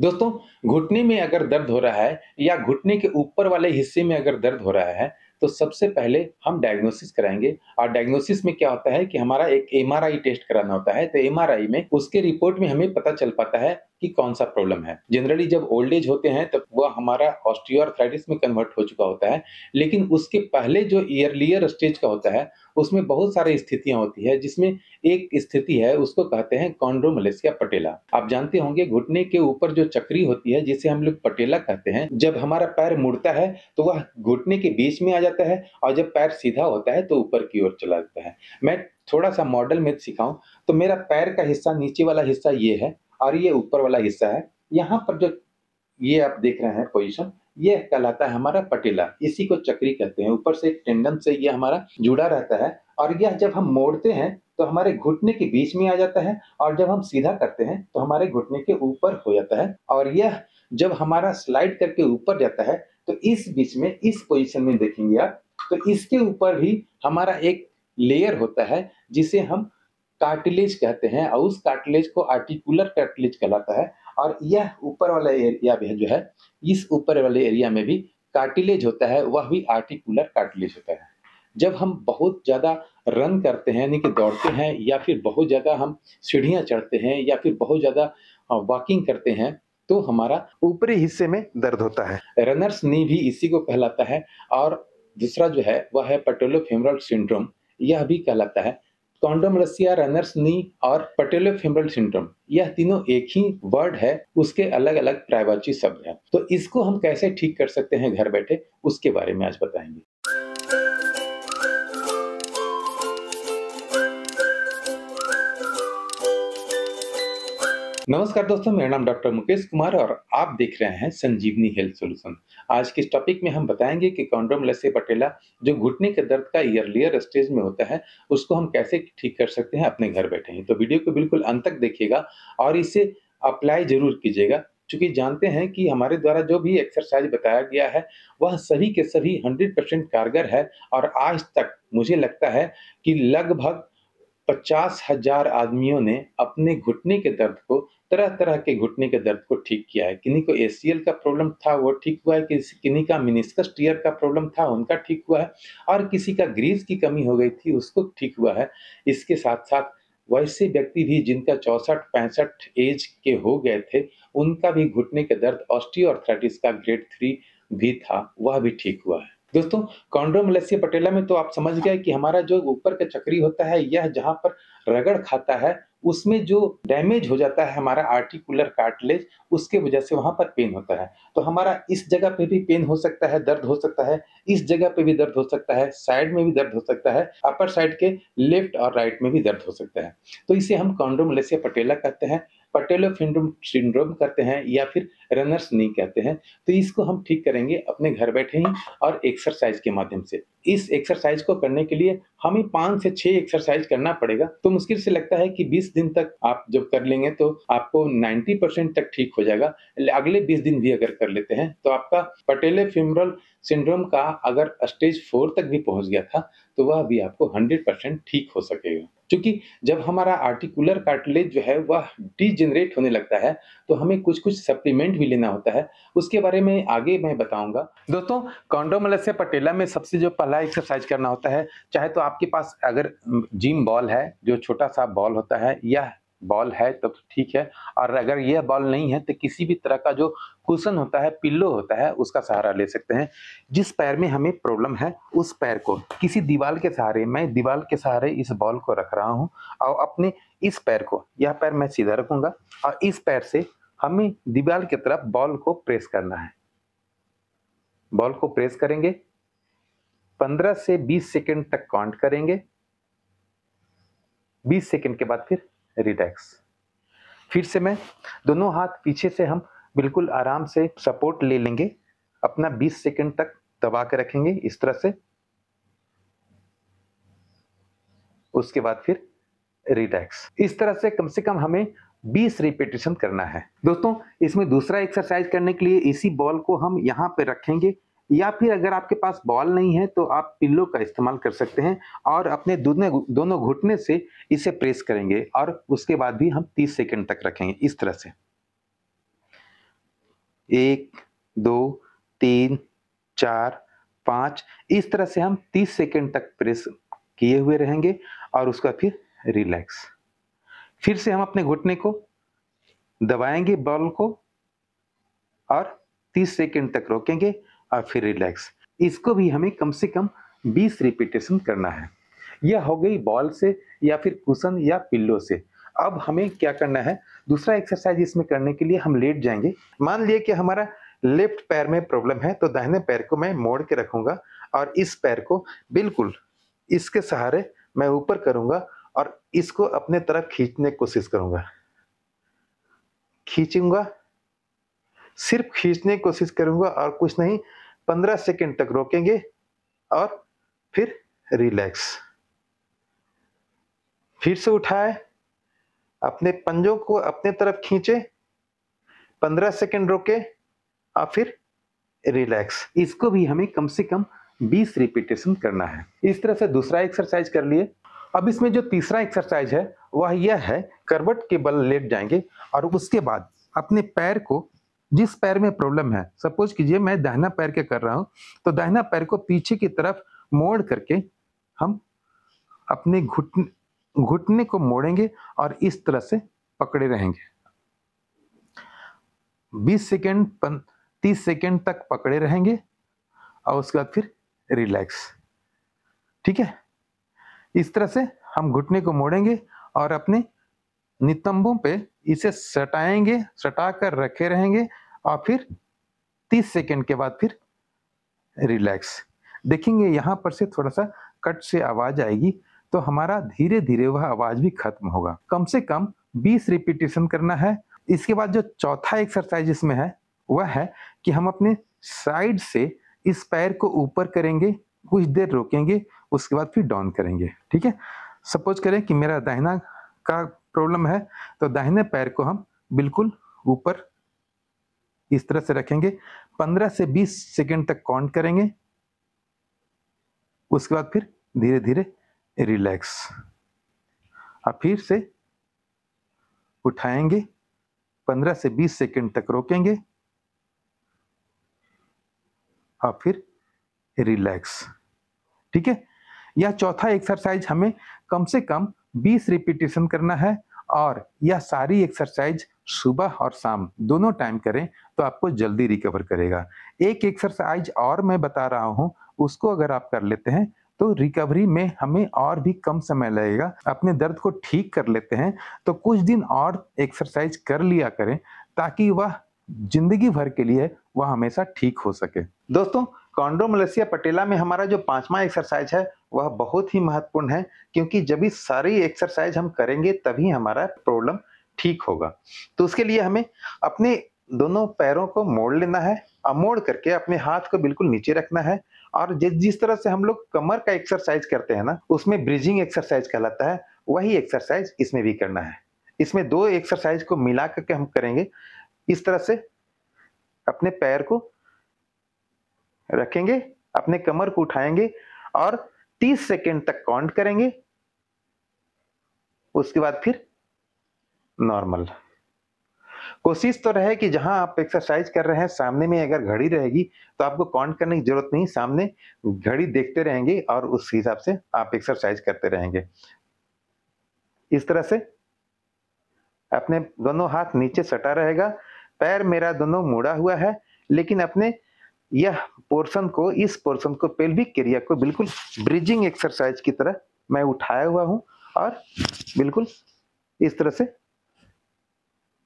दोस्तों, घुटने में अगर दर्द हो रहा है या घुटने के ऊपर वाले हिस्से में अगर दर्द हो रहा है तो सबसे पहले हम डायग्नोसिस कराएँगे। और डायग्नोसिस में क्या होता है कि हमारा एक एमआरआई टेस्ट कराना होता है। तो एमआरआई में उसके रिपोर्ट में हमें पता चल पाता है कि कौन सा प्रॉब्लम है? जनरली जब ओल्ड एज होते हैं, तब वह हमारा ऑस्टियोआर्थराइटिस में कन्वर्ट हो चुका होता है। लेकिन उसके पहले जो ईयरलियर स्टेज का होता है, उसमें बहुत सारी स्थितियाँ होती है, जिसमें एक स्थिति है, उसको कहते हैं कॉन्ड्रोमलेसिया पटेला आप जानते होंगे, घुटने के ऊपर जो चक्री होती है, जिसे हम लोग पटेला कहते हैं, जब हमारा पैर मुड़ता है तो वह घुटने के बीच में आ जाता है और जब पैर सीधा होता है तो ऊपर की ओर चला जाता है। मैं थोड़ा सा मॉडल में सिखाऊं तो मेरा पैर का हिस्सा, नीचे वाला हिस्सा ये है और ये ऊपर वाला हिस्सा है। यहाँ पर जो ये आप देख रहे हैं पोजीशन ये कहलाता है हमारा पटेला। इसी को चक्री कहते हैं। ऊपर से टेंडन से ये हमारा जुड़ा रहता है। और यह जब हम मोड़ते हैं तो हमारे घुटने के बीच में आ जाता है। और जब हम सीधा करते हैं तो हमारे घुटने के ऊपर हो जाता है। और यह जब हमारा स्लाइड करके ऊपर जाता है तो इस बीच में, इस पोजीशन में देखेंगे आप तो इसके ऊपर भी हमारा एक लेयर होता है, जिसे हम कार्टिलेज कहते हैं, और उस कार्टिलेज को आर्टिकुलर कार्टिलेज कहलाता है, और यह ऊपर वाला एरिया भी जो है, इस ऊपर वाले एरिया में भी कार्टिलेज होता है, वह भी आर्टिकुलर कार्टिलेज होता है। जब हम बहुत ज़्यादा रन करते हैं, यानी कि दौड़ते हैं, या फिर बहुत ज़्यादा हम सीढ़ियाँ चढ़ते हैं, या फिर बहुत ज़्यादा वॉकिंग करते हैं तो हमारा ऊपरी हिस्से में दर्द होता है। रनर्स नी भी इसी को कहलाता है, और दूसरा जो है, वह है पटोलो फेमरल सिंड्रोम यह भी कहलाता है। कॉन्डोमलसिया रनर्स, नी और पटेलोफेमरल सिंड्रोम, यह तीनों एक ही वर्ड है, उसके अलग अलग प्रायवाची शब्द हैं। तो इसको हम कैसे ठीक कर सकते हैं घर बैठे, उसके बारे में आज बताएँगे। नमस्कार दोस्तों, मेरा नाम डॉक्टर मुकेश कुमार और आप देख रहे हैं संजीवनी हेल्थ सॉल्यूशन आज के इस टॉपिक में हम बताएँगे कि कॉन्ड्रोमलेसिया पटेला जो घुटने के दर्द का ईयरलियर स्टेज में होता है, उसको हम कैसे ठीक कर सकते हैं अपने घर बैठे ही। तो वीडियो को बिल्कुल अंत तक देखिएगा और इसे अप्लाई ज़रूर कीजिएगा, क्योंकि जानते हैं कि हमारे द्वारा जो भी एक्सरसाइज बताया गया है, वह सभी के सभी हंड्रेड परसेंट कारगर है और आज तक मुझे लगता है कि लगभग पचास हज़ार आदमियों ने अपने घुटने के दर्द को तरह तरह के घुटने के दर्द को ठीक किया है। किन्हीं को एसीएल का प्रॉब्लम था, वो ठीक हुआ है? किसी, किन्हीं का मिनिस्कस टीयर का प्रॉब्लम था, उनका ठीक हुआ है? और किसी का ग्रीस की कमी हो गई थी, उसको ठीक हुआ है? इसके साथ साथ वैसे व्यक्ति भी जिनका चौसठ पैंसठ एज के हो गए थे, उनका भी घुटने के दर्द ऑस्टियोआर्थराइटिस का ग्रेड थ्री भी था, वह भी ठीक हुआ है। दोस्तों कॉन्ड्रोमलेसिया पटेला में तो आप समझ गए कि हमारा जो ऊपर का चक्री होता है, यह जहाँ पर रगड़ खाता है, उसमें जो डैमेज हो जाता है हमारा आर्टिकुलर कार्टिलेज, उसके वजह से वहाँ पर पेन होता है। तो हमारा इस जगह पे भी पेन हो सकता है, दर्द हो सकता है, इस जगह पे भी दर्द हो सकता है, साइड में भी दर्द हो सकता है, अपर साइड के लेफ़्ट और राइट में भी दर्द हो सकता है। तो इसे हम कॉन्ड्रोमलेसिया पटेला कहते हैं। पटेलो फिंड्रोम सिंड्रोम कहते हैं या फिर रनर्स नहीं कहते हैं तो इसको हम ठीक करेंगे अपने घर बैठे ही और एक्सरसाइज के माध्यम से। इस एक्सरसाइज को करने के लिए हमें पाँच से छह एक्सरसाइज करना पड़ेगा तो मुश्किल से लगता है कि 20 दिन तक आप जब कर लेंगे तो आपको 90 परसेंट तक ठीक हो जाएगा। अगले 20 दिन भी अगर कर लेते हैं तो आपका पटेले फिमरल सिंड्रोम का अगर स्टेज फोर तक भी पहुँच गया था तो वह भी आपको हंड्रेड परसेंट ठीक हो सकेगा। क्योंकि जब हमारा आर्टिकुलर कार्टिलेज जो है, वह डिजेनरेट होने लगता है तो हमें कुछ कुछ सप्लीमेंट भी लेना होता है। उसके बारे में आगे मैं बताऊँगा। दोस्तों कॉन्डोमलस्य पटेला में सबसे जो पहला एक्सरसाइज करना होता है, चाहे तो आपके पास अगर जिम बॉल है, जो छोटा सा बॉल होता है, या बॉल है, तब ठीक है। और अगर यह बॉल नहीं है तो किसी भी तरह का जो कुशन होता है पिल्लो होता है, उसका सहारा ले सकते हैं। जिस पैर में हमें प्रॉब्लम है, उस पैर को, किसी दीवार के सहारे, मैं दीवार के सहारे इस बॉल को रख रहा हूँ, और अपने इस पैर को, यह पैर मैं सीधा रखूँगा, और इस पैर से हमें दीवार की तरफ़ बॉल को प्रेस करना है। बॉल को प्रेस करेंगे 15 से 20 सेकंड तक काउंट करेंगे 20 सेकंड के बाद फिर रिलैक्स। फिर से मैं, दोनों हाथ पीछे से हम बिल्कुल आराम से सपोर्ट ले लेंगे। अपना 20 सेकंड तक दबा के रखेंगे इस तरह से। उसके बाद फिर रिलैक्स। इस तरह से कम से कम हमें 20 रिपीटेशन करना है। दोस्तों, इसमें दूसरा एक्सरसाइज करने के लिए इसी बॉल को हम यहाँ पे रखेंगे। या फिर अगर आपके पास बॉल नहीं है तो आप पिल्लो का इस्तेमाल कर सकते हैं और अपने दोनों घुटने से इसे प्रेस करेंगे और उसके बाद भी हम 30 सेकंड तक रखेंगे इस तरह से। एक, दो, तीन, चार, पाँच, इस तरह से हम तीस सेकेंड तक प्रेस किए हुए रहेंगे और उसका फिर रिलैक्स। फिर से हम अपने घुटने को दबाएँगे बॉल को और 30 सेकेंड तक रोकेंगे और फिर रिलैक्स इसको भी हमें कम से कम 20 रिपीटेशन करना है। यह हो गई बॉल से, या फिर कुशन या पिल्लो से। अब हमें क्या करना है? दूसरा एक्सरसाइज इसमें करने के लिए हम लेट जाएँगे। मान लिए कि हमारा लेफ़्ट पैर में प्रॉब्लम है तो दाहिने पैर को मैं मोड़ के रखूँगा और इस पैर को बिल्कुल इसके सहारे मैं ऊपर करूँगा और इसको अपने तरफ़ खींचने की कोशिश करूँगा। खींचूँगा सिर्फ़ खींचने की कोशिश करूँगा और कुछ नहीं, पंद्रह सेकेंड तक रोकेंगे और फिर रिलैक्स। फिर से उठाए, अपने पंजों को अपने तरफ़ खींचे, पंद्रह सेकेंड रोके और फिर रिलैक्स। इसको भी हमें कम से कम 20 रिपीटेशन करना है। इस तरह से दूसरा एक्सरसाइज कर लिए। अब इसमें जो तीसरा एक्सरसाइज है, वह यह है, करवट के बल लेट जाएँगे और उसके बाद अपने पैर को जिस पैर में प्रॉब्लम है सपोज़ कीजिए मैं दाहिना पैर के कर रहा हूँ तो दाहिना पैर को पीछे की तरफ़ मोड़ करके हम अपने घुटने घुटने को मोड़ेंगे और इस तरह से पकड़े रहेंगे। 20 सेकेंड तीस सेकेंड तक पकड़े रहेंगे और उसके बाद फिर रिलैक्स ठीक है? इस तरह से हम घुटने को मोड़ेंगे और अपने नितंबों पे इसे सटाएँगे सटा कर रखे रहेंगे और फिर 30 सेकेंड के बाद फिर रिलैक्स। देखेंगे यहाँ पर से थोड़ा सा कट से आवाज़ आएगी तो हमारा धीरे धीरे वह आवाज़ भी खत्म होगा। कम से कम 20 रिपीटेशन करना है। इसके बाद जो चौथा एक्सरसाइज इसमें है, वह है कि हम अपने साइड से इस पैर को ऊपर करेंगे, कुछ देर रोकेंगे, उसके बाद फिर डाउन करेंगे। ठीक है? सपोज़ करें कि मेरा दाहिना का प्रॉब्लम है तो दाहिने पैर को हम बिल्कुल ऊपर इस तरह से रखेंगे। 15 से 20 सेकेंड तक काउंट करेंगे। उसके बाद फिर धीरे धीरे रिलैक्स। अब फिर से उठाएँगे। 15 से 20 सेकेंड तक रोकेंगे। और फिर रिलैक्स। ठीक है? यह चौथा एक्सरसाइज हमें कम से कम 20 रिपीटेशन करना है और यह सारी एक्सरसाइज सुबह और शाम दोनों टाइम करें तो आपको जल्दी रिकवर करेगा। एक एक्सरसाइज और मैं बता रहा हूँ, उसको अगर आप कर लेते हैं तो रिकवरी में हमें और भी कम समय लगेगा। अपने दर्द को ठीक कर लेते हैं तो कुछ दिन और एक्सरसाइज कर लिया करें ताकि वह ज़िंदगी भर के लिए वह हमेशा ठीक हो सके। दोस्तों कॉन्ड्रोमलेसिया पटेला में हमारा जो पांचवा एक्सरसाइज है, वह बहुत ही महत्वपूर्ण है, क्योंकि जब भी सारी एक्सरसाइज हम करेंगे, तभी हमारा प्रॉब्लम ठीक होगा। तो उसके लिए हमें अपने दोनों पैरों को मोड़ लेना है और मोड़ करके अपने हाथ को बिल्कुल नीचे रखना है, और जिस जिस तरह से हम लोग कमर का एक्सरसाइज करते हैं ना, उसमें ब्रिजिंग एक्सरसाइज कहलाता है, वही एक्सरसाइज इसमें भी करना है। इसमें दो एक्सरसाइज को मिला करके हम करेंगे, इस तरह से अपने पैर को रखेंगे, अपने कमर को उठाएँगे और 30 सेकेंड तक काउंट करेंगे। उसके बाद फिर नॉर्मल। कोशिश तो रहे कि जहाँ आप एक्सरसाइज कर रहे हैं, सामने में अगर घड़ी रहेगी तो आपको काउंट करने की ज़रूरत नहीं। सामने घड़ी देखते रहेंगे और उस हिसाब से आप एक्सरसाइज करते रहेंगे। इस तरह से अपने दोनों हाथ नीचे सटा रहेगा। पैर मेरा दोनों मुड़ा हुआ है, लेकिन अपने यह पोर्शन को, इस पोर्शन को पेल्विक एरिया को बिल्कुल ब्रिजिंग एक्सरसाइज की तरह मैं उठाया हुआ हूँ और बिल्कुल इस तरह से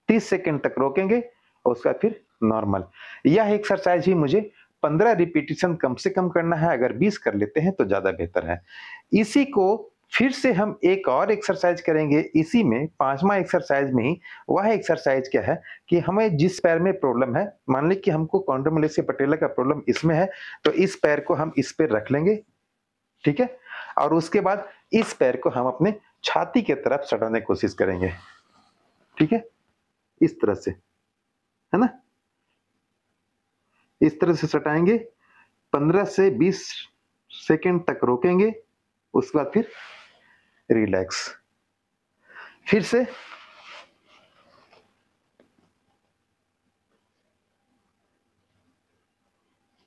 30 सेकंड तक रोकेंगे और उसका फिर नॉर्मल यह एक्सरसाइज ही मुझे 15 रिपीटेशन कम से कम करना है, अगर 20 कर लेते हैं तो ज़्यादा बेहतर है। इसी को फिर से हम एक और एक्सरसाइज करेंगे। इसी में पांचवा एक्सरसाइज में ही वह एक्सरसाइज क्या है कि हमें जिस पैर में प्रॉब्लम है, मान ली कि हमको कॉन्ड्रोमलेसिया पटेला का प्रॉब्लम इसमें है तो इस पैर को हम इस पर रख लेंगे। ठीक है? और उसके बाद इस पैर को हम अपने छाती के तरफ़ सटाने की कोशिश करेंगे। ठीक है? इस तरह से। है ना? इस तरह से सटाएँगे 15 से 20 सेकंड तक रोकेंगे, उसके बाद फिर रिलैक्स फिर से।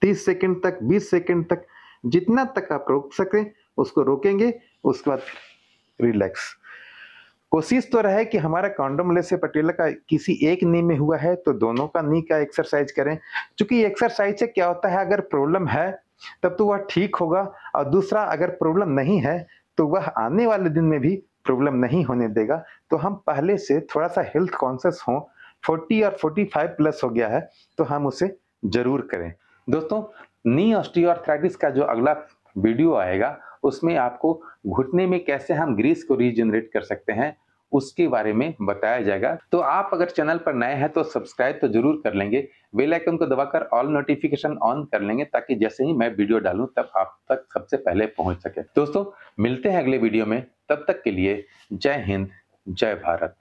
30 सेकंड तक 20 सेकंड तक, जितना तक आप रोक सकें, उसको रोकेंगे, उसके बाद फिर रिलैक्स कोशिश तो रहे कि हमारा कॉन्डम लेसे पटेला का, किसी एक नी में हुआ है तो दोनों का नी का एक्सरसाइज करें। क्योंकि एक्सरसाइज से क्या होता है, अगर प्रॉब्लम है, तब तो वह ठीक होगा, और दूसरा, अगर प्रॉब्लम नहीं है तो वह आने वाले दिन में भी प्रॉब्लम नहीं होने देगा। तो हम पहले से थोड़ा सा हेल्थ कॉन्शियस हों 40 और 45 प्लस हो गया है तो हम उसे ज़रूर करें। दोस्तों नी ऑस्टियोआर्थराइटिस का जो अगला वीडियो आएगा, उसमें आपको घुटने में कैसे हम ग्रीस को रीजनरेट कर सकते हैं उसके बारे में बताया जाएगा। तो आप अगर चैनल पर नए हैं तो सब्सक्राइब तो ज़रूर कर लेंगे। बेल आइकन को दबाकर ऑल नोटिफिकेशन ऑन कर लेंगे ताकि जैसे ही मैं वीडियो डालूं तब आप तक सबसे पहले पहुँच सके। दोस्तों, मिलते हैं अगले वीडियो में। तब तक के लिए जय हिंद, जय भारत।